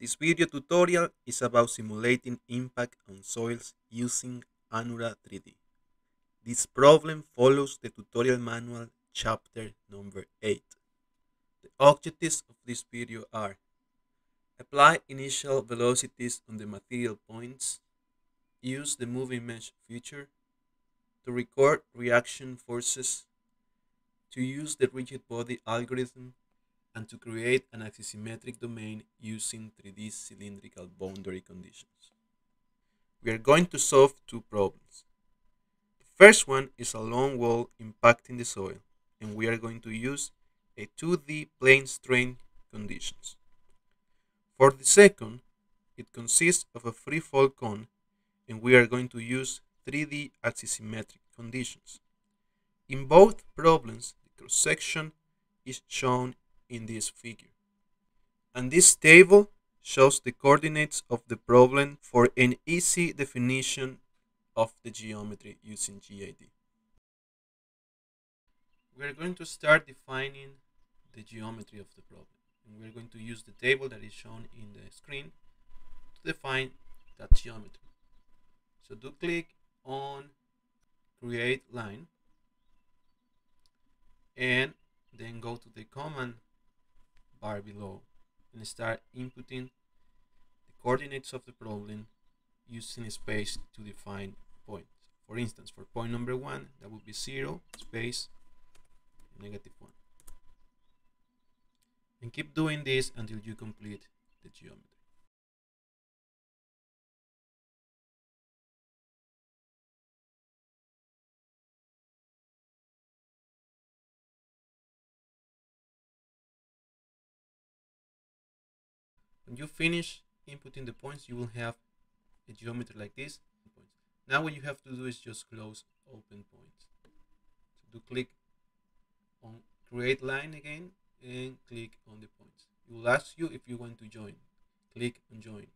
This video tutorial is about simulating impact on soils using Anura 3D. This problem follows the tutorial manual chapter number 8. The objectives of this video are Apply initial velocities on the material points, use the moving mesh feature, to record reaction forces, to use the rigid body algorithm, and to create an axisymmetric domain using 3D cylindrical boundary conditions. We are going to solve two problems. The first one is a long wall impacting the soil, and we are going to use a 2D plane strain conditions. For the second, it consists of a free fall cone, and we are going to use 3D axisymmetric conditions. In both problems, the cross section is shown in this figure. And this table shows the coordinates of the problem for an easy definition of the geometry using GID. We are going to start defining the geometry of the problem. And we are going to use the table that is shown in the screen to define that geometry. So do click on create line and then go to the command bar below and start inputting the coordinates of the problem using space to define points. For instance, for point number one, that would be zero, space, negative one. And keep doing this until you complete the geometry. When you finish inputting the points, you will have a geometry like this. Now what you have to do is just close open points. So do click on create line again and click on the points. It will ask you if you want to join. Click on join.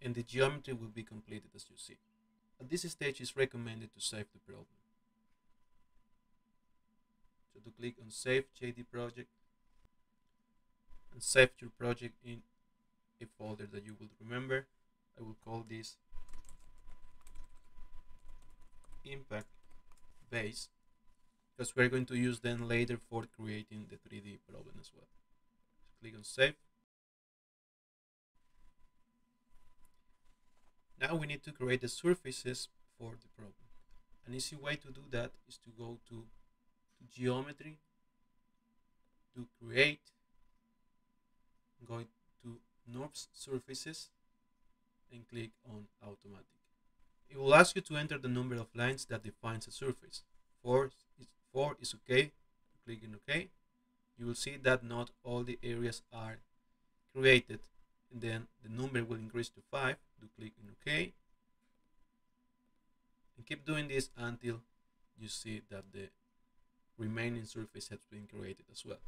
And the geometry will be completed as you see. At this stage, it's recommended to save the problem. So to click on Save JD Project and save your project in a folder that you will remember. I will call this impact base because we're going to use them later for creating the 3D problem as well. Click on Save. Now we need to create the surfaces for the problem. An easy way to do that is to go to, geometry, to create, go to NURBS surfaces and click on automatic. It will ask you to enter the number of lines that defines a surface. 4 is, four is okay, click on OK. You will see that not all the areas are created and then the number will increase to 5 do click on OK and keep doing this until you see that the remaining surface has been created as well.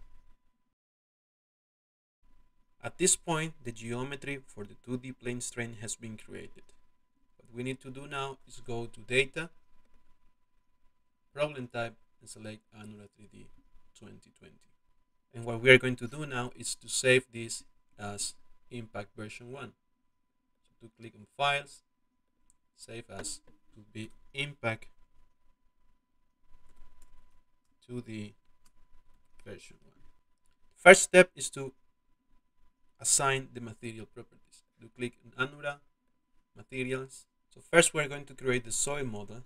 At this point, the geometry for the 2D plane strain has been created. What we need to do now is go to Data, Problem Type, and select Anura 3D 2020. And what we are going to do now is to save this as Impact version 1 to click on files, save as to be impact to the version 1. First step is to assign the material properties. to click on Anura, materials. So first we're going to create the soil model.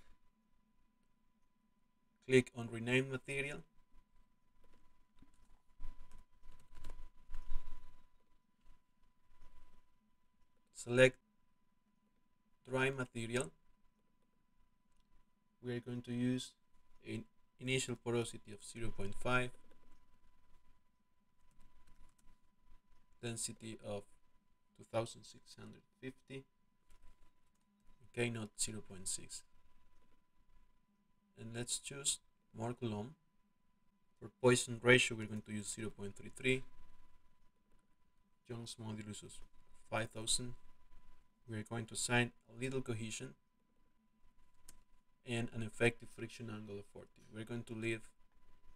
Click on rename material. Select dry material, we are going to use an initial porosity of 0.5, density of 2650, okay, not 0.6. And let's choose Mohr-Coulomb. For Poisson ratio, we're going to use 0.33. Young's modulus is 5000 we're going to assign a little cohesion and an effective friction angle of 40. We're going to leave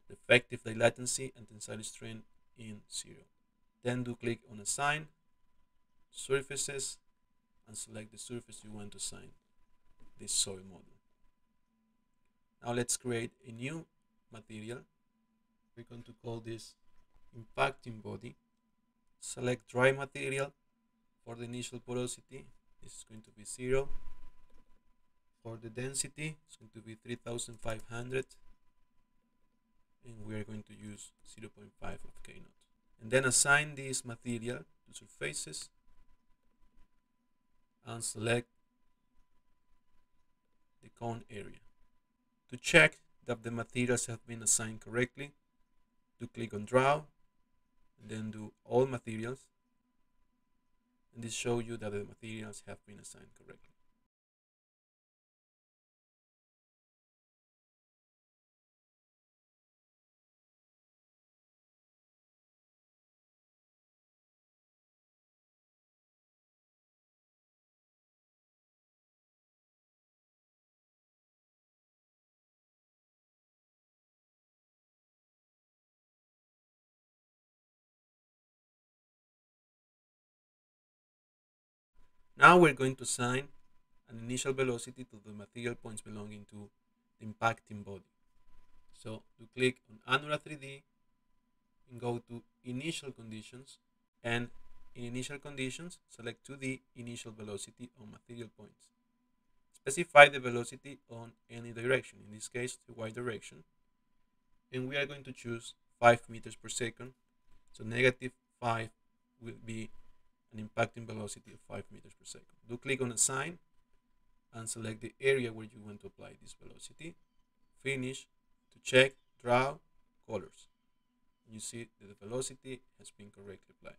the effective dilatancy and tensile strain in 0. Then do click on Assign, Surfaces, and select the surface you want to assign this soil model. Now let's create a new material. We're going to call this impacting body. Select dry material for the initial porosity. This is going to be 0. For the density, it's going to be 3500 and we are going to use 0.5 of K naught. And then assign this material to surfaces and select the cone area. To check that the materials have been assigned correctly, do click on draw and then do all materials and this shows you that the materials have been assigned correctly. Now we're going to assign an initial velocity to the material points belonging to the impacting body. So to click on Anura 3D and go to Initial Conditions and in Initial Conditions select 2D Initial Velocity on material points. Specify the velocity on any direction, in this case the y direction, and we are going to choose 5 meters per second. So negative 5 will be an impacting velocity of 5 meters per second. Do click on Assign and select the area where you want to apply this velocity. Finish to check, draw, colors. You see that the velocity has been correctly applied.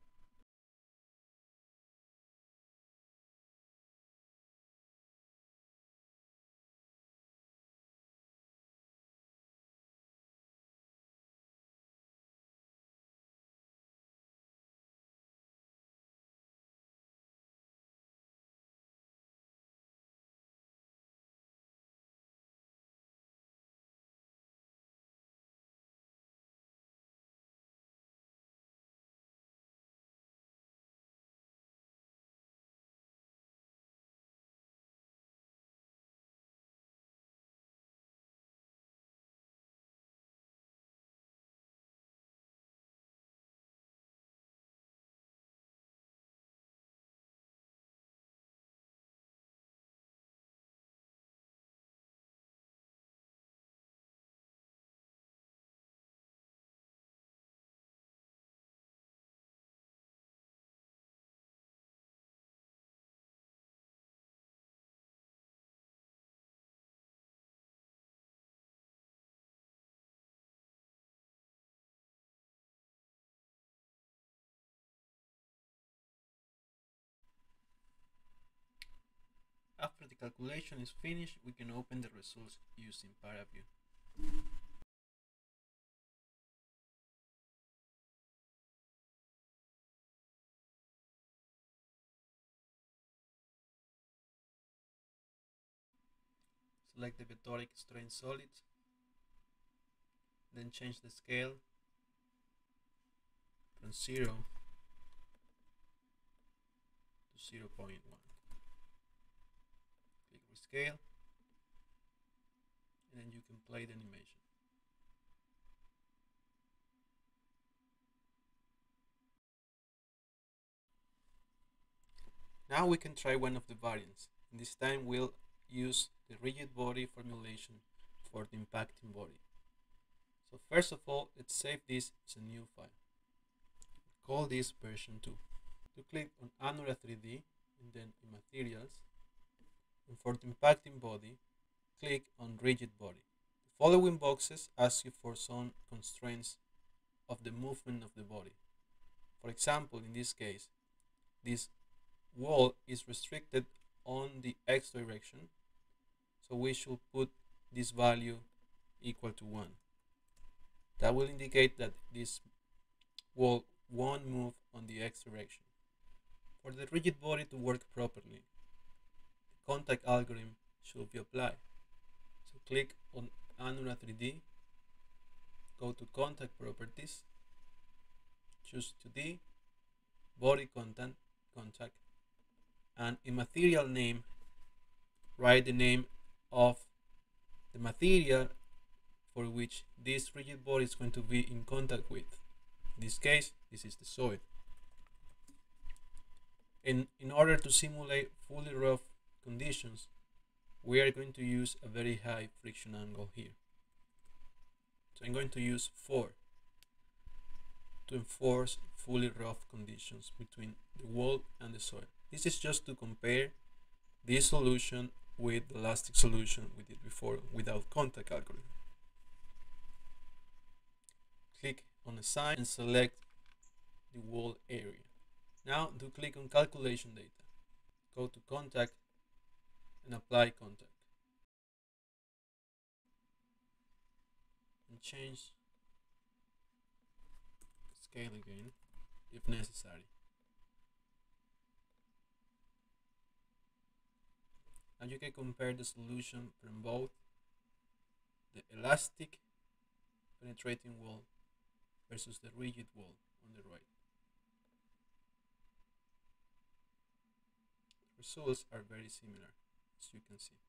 After the calculation is finished, we can open the results using ParaView. Select the Deviatoric strain Solid, then change the scale from 0 to 0.1 scale and then you can play the animation. Now we can try one of the variants. And this time we'll use the rigid body formulation for the impacting body. So first of all, let's save this as a new file. Call this version 2. To click on Anura 3D and then in Materials, and for the impacting body, click on rigid body. The following boxes ask you for some constraints of the movement of the body. For example, in this case, this wall is restricted on the x direction, so we should put this value equal to 1. That will indicate that this wall won't move on the x direction. For the rigid body to work properly, contact algorithm should be applied. So click on Anura 3D, go to contact properties, choose 2D, body content, contact, and in material name, write the name of the material for which this rigid body is going to be in contact with. In this case, this is the soil. In, in order to simulate fully rough conditions, we are going to use a very high friction angle here. So I'm going to use 4 to enforce fully rough conditions between the wall and the soil. This is just to compare this solution with the elastic solution we did before without contact algorithm. Click on assign and select the wall area. Now do click on calculation data. Go to contact and apply contact. And change scale again if necessary. and you can compare the solution from both the elastic penetrating wall versus the rigid wall on the right. Results are very similar as you can see.